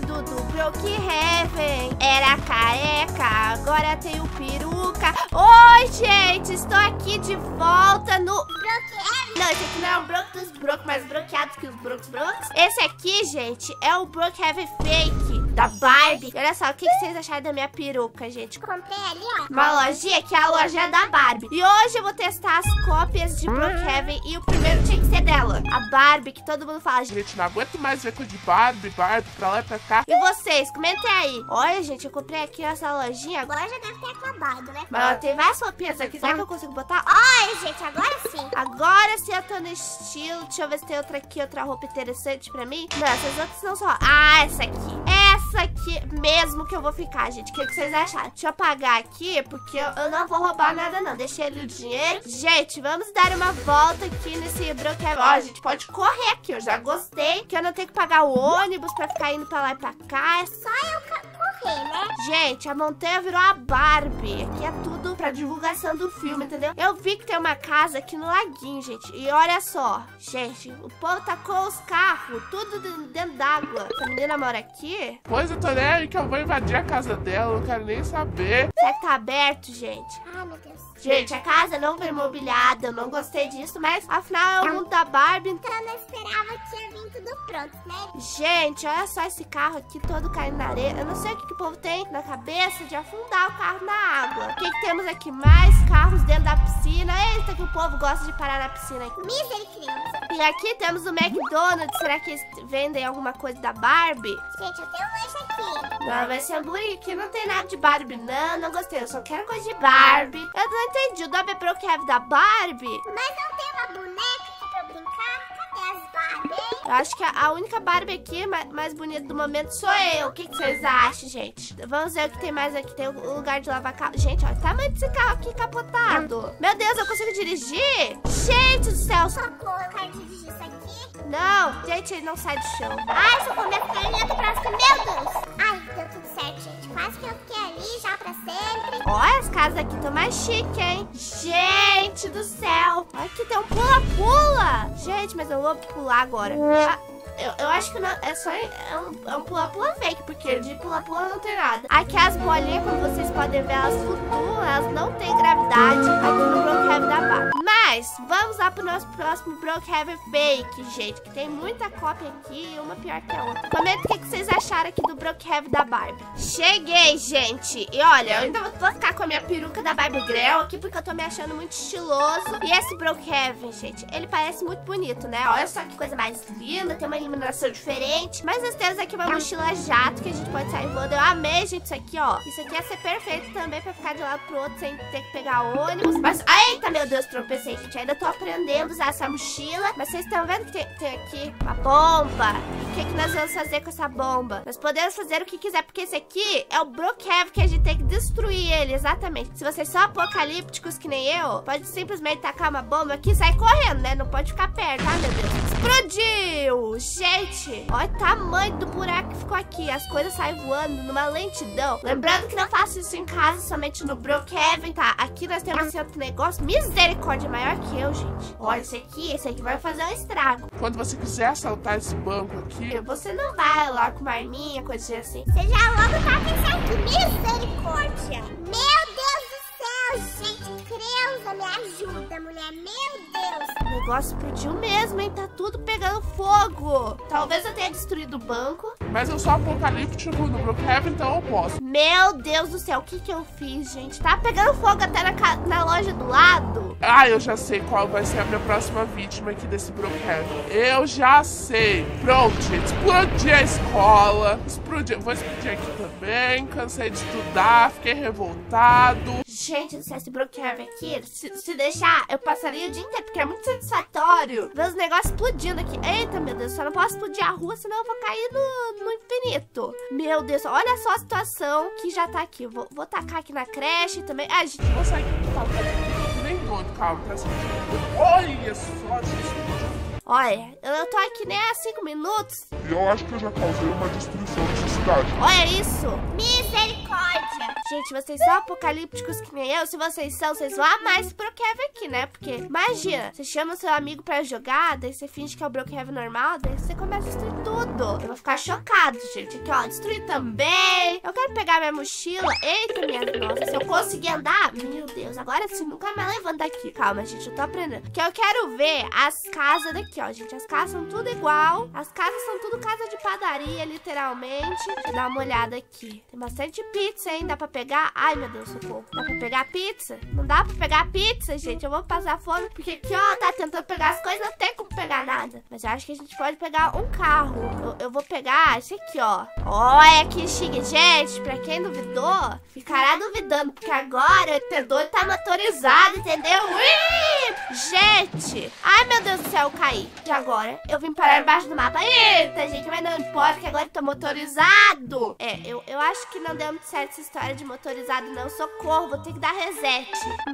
doido do Brookhaven era careca, agora tenho peruca. Oi, gente, estou aqui de volta no Brookhaven. Não, esse aqui não é o Brook dos Brook, mais bloqueados que os Brooks Brooks. Esse aqui, gente, é o Brookhaven fake da Barbie. E olha só, o que, que vocês acharam da minha peruca, gente? Comprei ali, ó. Uma lojinha que é a loja da Barbie. E hoje eu vou testar as cópias de Brookhaven e o primeiro tinha que ser dela. A Barbie, que todo mundo fala, gente. Gente, não aguento mais ver coisa de Barbie, Barbie, pra lá e pra cá. E vocês, comentem aí. Olha, gente, eu comprei aqui essa lojinha. Agora, já deve ter acabado, né? mas ela tem várias roupinhas aqui. Será que eu consigo botar? Olha, gente, agora sim. Agora sim eu tô no estilo. Deixa eu ver se tem outra aqui, outra roupa interessante pra mim. Não, essas outras não são. Ah, essa aqui. Essa aqui mesmo que eu vou ficar, gente. O que, que vocês acharam? Deixa eu apagar aqui, porque eu, eu não vou roubar nada, não. Deixei ali o dinheiro. Gente, vamos dar uma volta aqui nesse Brookhaven. Ó, a gente pode correr aqui. Eu já gostei. Que eu não tenho que pagar o ônibus pra ficar indo pra lá e pra cá. É Só eu correr, né? Gente, a montanha virou a Barbie. Aqui é tudo pra divulgação do filme, entendeu? Eu vi que tem uma casa aqui no laguinho, gente. E olha só, gente, o povo tacou os carros, tudo de- dentro d'água. Essa menina mora aqui? Pois eu tô nem aí que eu vou invadir a casa dela, não quero nem saber. Será que tá aberto, gente? Ai, meu Deus. Gente, a casa não foi mobiliada, eu não gostei disso, mas afinal é o mundo da Barbie. Então eu não esperava que ia vir tudo pronto, né? Gente, olha só esse carro aqui todo caindo na areia. Eu não sei o que, que o povo tem na cabeça de afundar o carro na água. O que, que temos aqui? Mais carros dentro da piscina. Eita, que o povo gosta de parar na piscina aqui. Misericórdia. E aqui temos o McDonald's. Será que eles vendem alguma coisa da Barbie? Gente, eu tenho um lanche aqui. Não, vai ser hambúrguer aqui. Não tem nada de Barbie, não. Não gostei. Eu só quero coisa de Barbie. Eu não entendi. O nome é Brookhaven da Barbie? Mas não tem uma boneca Eu acho que a única Barbie aqui ma- mais bonita do momento sou eu. O que, que vocês acham, gente? Vamos ver o que tem mais aqui. Tem o lugar de lavar carro. Gente, olha o tamanho desse carro aqui capotado. Meu Deus, eu consigo dirigir? Gente do céu. Socorro, eu quero dirigir isso aqui. Não, gente, ele não sai do chão. Ai, se eu comer carninha do próximo, meu Deus. Ai, deu tudo certo, gente. Quase que eu fiquei ali já pra sempre. Olha, as casas aqui estão mais chiques, hein? Gente do céu. Olha aqui tem um pula-pula. Gente, mas eu vou pular agora. Ah, eu, eu acho que não, é só é um é um pula-pula fake, porque de pula-pula não tem nada. Aqui as bolinhas, como vocês podem ver, elas flutuam, elas não têm gravidade aqui no Brookhaven da Barbie. Mas, vamos lá pro nosso próximo Brookhaven fake, gente, que tem muita cópia aqui e uma pior que a outra. Comenta o que, que vocês acharam aqui do Brookhaven da Barbie. Cheguei, gente. E olha, eu ainda vou- ficar com a minha peruca da Barbie Grell aqui, porque eu tô me achando muito estiloso. E esse Brookhaven, gente, ele parece muito bonito, né? Olha só que coisa mais linda, tem uma iluminação diferente. Mas nós temos aqui uma mochila jato que a gente pode sair voando. Eu amei, gente, isso aqui, ó. Isso aqui ia ser perfeito também pra ficar de um lado pro outro sem ter que pegar ônibus. Mas, eita, meu Deus, tropecei, gente. Ainda tô aprendendo a usar essa mochila. Mas vocês estão vendo que tem, tem aqui uma bomba. O que, que nós vamos fazer com essa bomba? Nós podemos fazer o que quiser, porque esse aqui é o Brookhaven que a gente tem que destruir ele, exatamente. Se vocês são apocalípticos que nem eu, pode simplesmente tacar uma bomba aqui e sair correndo, né? Não pode ficar perto, tá, meu Deus? Explodiu! Gente, olha o tamanho do buraco que ficou aqui. As coisas saem voando numa lentidão. Lembrando que não faço isso em casa, somente no Brookhaven, tá? Aqui nós temos esse outro negócio. Misericórdia, maior que eu, gente. Olha esse aqui, esse aqui vai fazer um estrago. Quando você quiser assaltar esse banco aqui, Você não vai lá com uma arminha, coisa assim. Você já logo tá pensando. Misericórdia. Meu Deus negócio explodiu mesmo, hein? Tá tudo pegando fogo. Talvez eu tenha destruído o banco. mas eu sou apocalíptico no Brookhaven, então eu posso. Meu Deus do céu, o que que eu fiz, gente? Tá pegando fogo até na, ca- na loja do lado. Ah, eu já sei qual vai ser a minha próxima vítima aqui desse Brookhaven. Eu já sei. Pronto, gente. Explodi a escola. Explodi. Vou explodir aqui também. Cansei de estudar. Fiquei revoltado. Gente, se esse Brookhaven aqui, se, se deixar, eu passaria o dia inteiro, porque é muito satisfatório ver os negócios explodindo aqui. Eita, meu Deus, só não posso explodir a rua, senão eu vou cair no, no infinito. Meu Deus, olha só a situação que já tá aqui. Eu Vou, vou tacar aqui na creche também. Ah, gente, Vou sair aqui tá, nem doido, assim. Olha só, gente. olha, eu tô aqui nem há cinco minutos. E eu acho que eu já causei uma destruição nessa cidade. Olha isso. Misericórdia. Gente, vocês são apocalípticos que nem eu. Se vocês são, vocês vão amar esse Brookhaven aqui, né? Porque, imagina, você chama seu amigo pra jogar, daí você finge que é o Brookhaven normal, daí você começa a destruir tudo. Eu vou ficar chocado, gente. Aqui, ó, destruir também. Eu quero pegar minha mochila. Eita, minha nossa, se eu conseguir andar, meu Deus, agora sim, nunca mais levando daqui. Calma, gente, eu tô aprendendo. Porque eu quero ver as casas daqui, ó, gente. As casas são tudo igual. As casas são tudo casa de padaria, literalmente. Deixa eu dar uma olhada aqui. Tem bastante pizza, hein? Dá pra pegar? Ai, meu Deus, socorro. Dá pra pegar pizza? Não dá pra pegar pizza, gente. Eu vou passar fome. Porque aqui, ó, tá tentando pegar as coisas, não tem como pegar nada. Mas eu acho que a gente pode pegar um carro. Eu, eu vou pegar esse aqui, ó. Olha que chique. Gente, pra quem duvidou, ficará duvidando. Porque agora o T2 tá motorizado, entendeu? Ui! Gente! Ai, meu Deus do céu, eu caí. E agora? Eu vim parar embaixo do mapa. Eita, gente, mas não importa que agora eu tô motorizado. É, eu, eu acho que não deu muito certo essa história de motorizado, não. Socorro, vou ter que dar reset.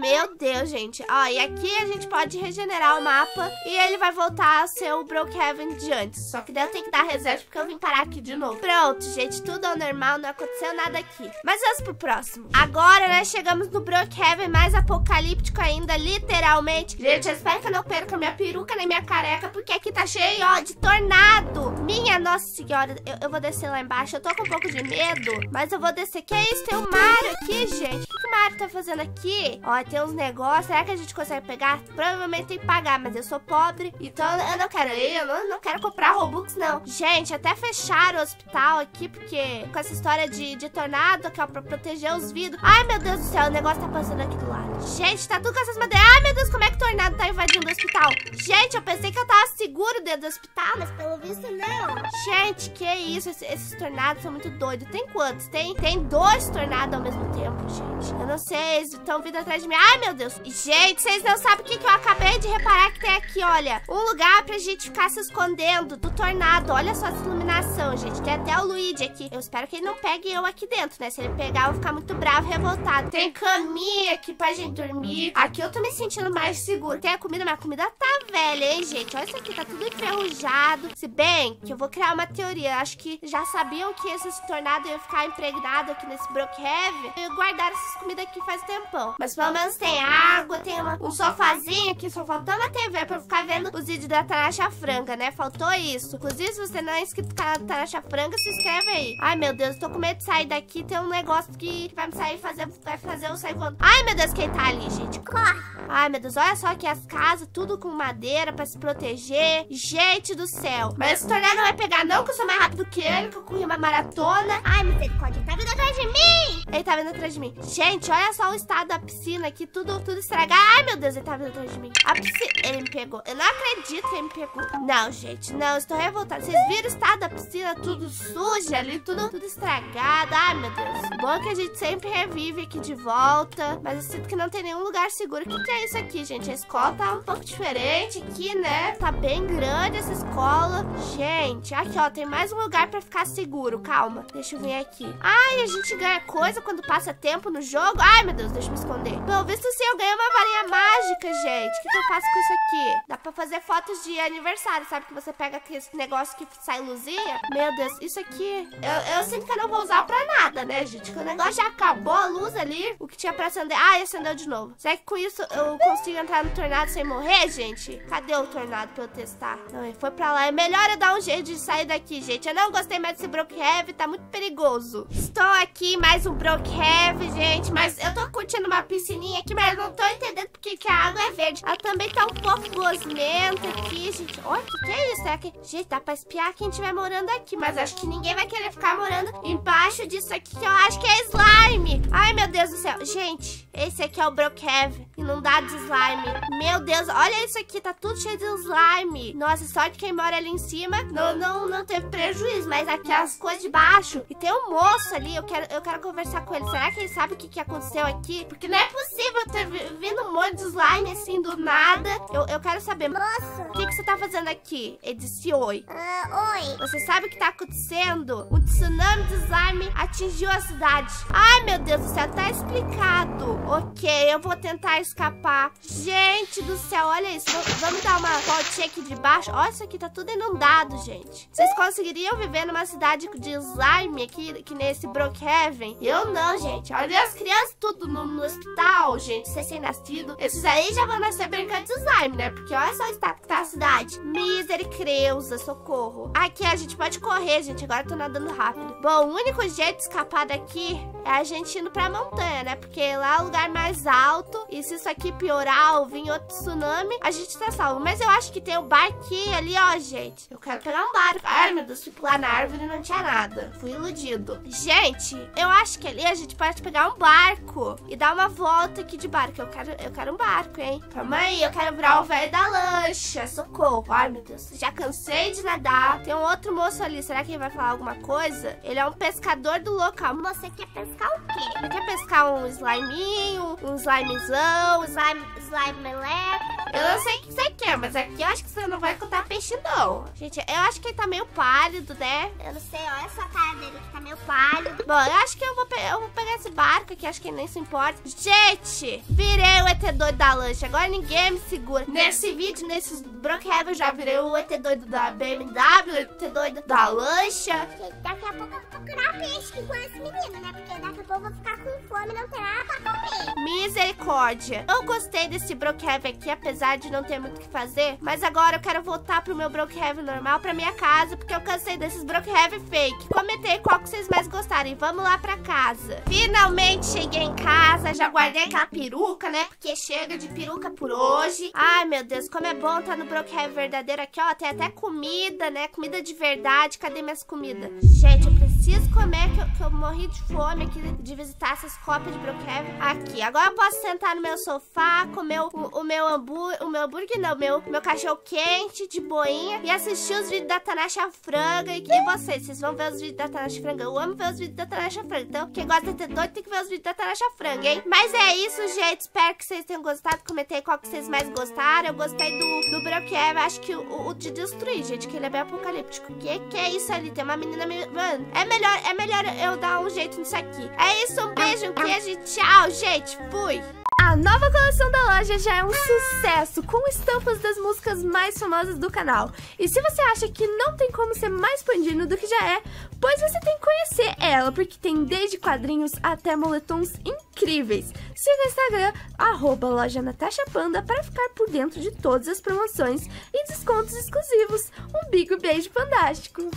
Meu Deus, gente. Ó, e aqui a gente pode regenerar o mapa e ele vai voltar a ser o Brookhaven de antes. Só que daí eu tenho que dar reset porque eu vim parar aqui de novo. Pronto, gente, tudo ao normal, não aconteceu nada aqui. Mas vamos pro próximo. Agora, né, chegamos no Brookhaven mais apocalíptico ainda, literalmente. Gente, eu espero que eu não perca minha peruca nem minha careca, porque aqui tá cheio, ó, de tornado. Minha nossa senhora, eu, eu vou descer lá embaixo. Eu tô com um pouco de medo, mas eu vou descer. Que isso? Tem um Mario aqui, gente. Que, tá fazendo aqui? Ó, tem uns negócios. Será que a gente consegue pegar? Provavelmente tem que pagar, mas eu sou pobre, então eu não quero ir. Eu não, não quero comprar Robux, não. Gente, até fecharam o hospital aqui, porque com essa história de, de tornado, que é pra proteger os vidros. Ai, meu Deus do céu, o negócio tá passando aqui do lado. Gente, tá tudo com essas madeiras. Ai, meu Deus, como é que o tornado tá invadindo o hospital? Gente, eu pensei que eu tava seguro dentro do hospital, mas pelo visto não. Gente, que isso? Esses, esses tornados são muito doidos. Tem quantos? Tem, tem dois tornados ao mesmo tempo, gente. Eu não sei, eles estão vindo atrás de mim. Ai, meu Deus. Gente, vocês não sabem o que, que eu acabei de reparar que tem aqui, olha. Um lugar pra gente ficar se escondendo do tornado. Olha só essa iluminação, gente. Tem até o Luigi aqui. Eu espero que ele não pegue eu aqui dentro, né? Se ele pegar, eu vou ficar muito bravo revoltado. Tem caminha aqui pra gente dormir. Aqui eu tô me sentindo mais seguro. Tem a comida, mas a comida tá velha, hein, gente? Olha isso aqui, tá tudo enferrujado. Se bem que eu vou criar uma teoria. Acho que já sabiam que esses tornados iam ficar impregnados aqui nesse Brookhaven. E guardaram essas comidas aqui faz tempão. Mas pelo menos tem água, tem uma, um sofazinho aqui. Só faltou uma TV pra ficar vendo os vídeos da Tanacha Franga, né? Faltou isso. Inclusive, se você não é inscrito no canal da Tanacha Franga, se inscreve aí. Ai, meu Deus, eu tô com medo de sair daqui. Tem um negócio que vai me sair fazer, vai fazer eu sair voando. Ai, meu Deus, quem tá ali, gente? Corre. Ai, meu Deus, olha só aqui as casas, tudo com madeira pra se proteger. Gente do céu. Mas esse tornado não vai pegar não, que eu sou mais rápido que ele, que eu corri uma maratona. Ai, misericórdia, tá vindo atrás de mim? Ele tá vindo atrás de mim. Gente, olha só o estado da piscina aqui, tudo, tudo estragado. Ai, meu Deus, ele tá vindo atrás de mim. A piscina... Ele me pegou. Eu não acredito que ele me pegou. Não, gente, não, estou revoltada. Vocês viram o estado da piscina, tudo sujo ali, tudo, tudo estragado. Ai, meu Deus. Bom que a gente sempre revive aqui de volta, mas eu sinto que não tem nenhum lugar seguro. O que, que é isso aqui, gente? A escola tá um pouco diferente aqui, né? Tá bem grande essa escola. Gente, aqui, ó, tem mais um lugar pra ficar seguro. Calma, deixa eu vir aqui. Ai, a gente ganha coisa quando passa tempo no jogo. Ai, meu Deus, deixa eu me esconder. Pelo visto, sim, eu ganhei uma varinha mágica, gente. O que, que eu faço com isso aqui? Dá pra fazer fotos de aniversário, sabe? Que você pega aquele negócio que sai luzinha. Meu Deus, isso aqui... Eu, eu sinto que eu não vou usar pra nada, né, gente? Que o negócio já acabou a luz ali. O que tinha pra acender... Ah, acendeu de novo. Será que com isso eu consigo entrar no tornado sem morrer, gente? Cadê o tornado pra eu testar? Não, ele foi pra lá. É melhor eu dar um jeito de sair daqui, gente. Eu não gostei mais desse Brookhaven. Tá muito perigoso. Estou aqui, mais um Brookhaven, gente. Mas eu tô curtindo uma piscininha aqui, mas não tô entendendo porque que a água é verde. Ela também tá um pouco gosmenta aqui, gente. Olha, o que, que é isso? Será que... Gente, dá pra espiar quem estiver morando aqui. Mas acho que ninguém vai querer ficar morando embaixo disso aqui, que eu acho que é slime. Ai, meu Deus do céu. Gente, esse aqui é o Brookhaven. Inundado de slime. Meu Deus, olha isso aqui. Tá tudo cheio de slime. Nossa, só de quem mora ali em cima não, não, não teve prejuízo. Mas aqui as coisas de baixo. E tem um moço ali. Eu quero, eu quero conversar com ele. Será que ele sabe o que, que aconteceu aqui, porque não é possível ter vindo um monte de slime assim do nada. Eu, eu quero saber, Moço, o que, que você tá fazendo aqui? Ele disse oi. ah, oi. Você sabe o que tá acontecendo? Um tsunami de slime atingiu a cidade. Ai, meu Deus do céu, tá explicado. Ok, eu vou tentar escapar. Gente do céu, olha isso. Vamos dar uma voltinha aqui de baixo. Olha, isso aqui tá tudo inundado, gente. Vocês conseguiriam viver numa cidade de slime aqui, que nesse Brookhaven? Eu não, gente. Olha as crianças tudo no, no hospital, gente. Recém-nascido. Esses aí já vão nascer brincando de slime, né? Porque olha só o estado que tá a cidade. Misericreusa, socorro. Aqui a gente pode correr, gente. Agora eu tô nadando rápido. Bom, o único jeito de escapar daqui é a gente indo pra montanha, né? Porque lá é o lugar mais alto. E se isso aqui piorar ou vir outro tsunami, a gente tá salvo. Mas eu acho que tem um barquinho ali, ó, gente. Eu quero pegar um barco. Ai, meu Deus, fui pular na árvore e não tinha nada. Fui iludido. Gente, eu acho que ali a gente pode pegar um barco e dar uma volta aqui de barco. Eu quero, eu quero um barco, hein? Calma aí, eu quero virar o velho da lancha. Socorro. Ai, meu Deus. Já cansei de nadar. Tem um outro moço ali. Será que ele vai falar alguma coisa? Ele é um pescador do local. Você quer pescar o quê? Ele quer pescar um sliminho, um slimezão, um slime... Slime meleco? Eu não sei o que você quer, mas aqui eu acho que você não vai contar peixe, não. Gente, eu acho que ele tá meio pálido, né? Eu não sei, olha só a cara dele que tá meio pálido. Bom, eu acho que eu vou, eu vou pegar esse barco aqui, acho que ele nem se importa. Gente, virei o ET doido da lancha, agora ninguém me segura. Nesse vídeo, nesses Brookhaven, eu já virei o ET doido da BMW, o ET doido da lancha. Gente, daqui a pouco eu vou procurar peixe igual esse menino, né? Porque daqui a pouco eu vou ficar com fome e não ter nada pra comer. Misericórdia. Eu gostei desse Brookhaven aqui, apesar de não ter muito o que fazer. Mas agora eu quero voltar pro meu Brookhaven normal, pra minha casa, porque eu cansei desses Brookhaven fake. Comentei qual que vocês mais gostarem. Vamos lá pra casa. Finalmente cheguei em casa, já guardei aquela peruca, né? Porque chega de peruca por hoje. Ai, meu Deus, como é bom estar no Brookhaven verdadeiro aqui, ó. Tem até comida, né? Comida de verdade. Cadê minhas comidas? Gente, eu preciso comer, que eu, que eu morri de fome aqui de visitar essas cópias de Brookhaven. Aqui, agora eu posso sentar no meu sofá, comer o, o meu hambúrguer, o meu hambúrguer não, meu, meu cachorro quente de boinha e assistir os vídeos da Tanasha Franga. E, e vocês, vocês vão ver os vídeos da Tanasha Franga? Eu amo ver os vídeos da Tanasha Franga. Então, quem gosta de ter doido tem que ver os vídeos da Tanasha Franga, hein? Mas é isso, gente. Espero que vocês tenham gostado. Comentei qual que vocês mais gostaram. Eu gostei do, do Brookhaven. Acho que o, o de destruir, gente, que ele é bem apocalíptico. Que que é isso ali? Tem uma menina meio... Mano, é melhor, é melhor eu dar um jeito nisso aqui. É isso, um beijo, um queijo. Tchau, gente. Fui. A nova coleção da loja já é um sucesso, com estampas das músicas mais famosas do canal. E se você acha que não tem como ser mais pandino do que já é, pois você tem que conhecer ela, porque tem desde quadrinhos até moletons incríveis. Siga o Instagram, arroba loja Natasha Panda, para ficar por dentro de todas as promoções e descontos exclusivos. Um bico beijo fantástico!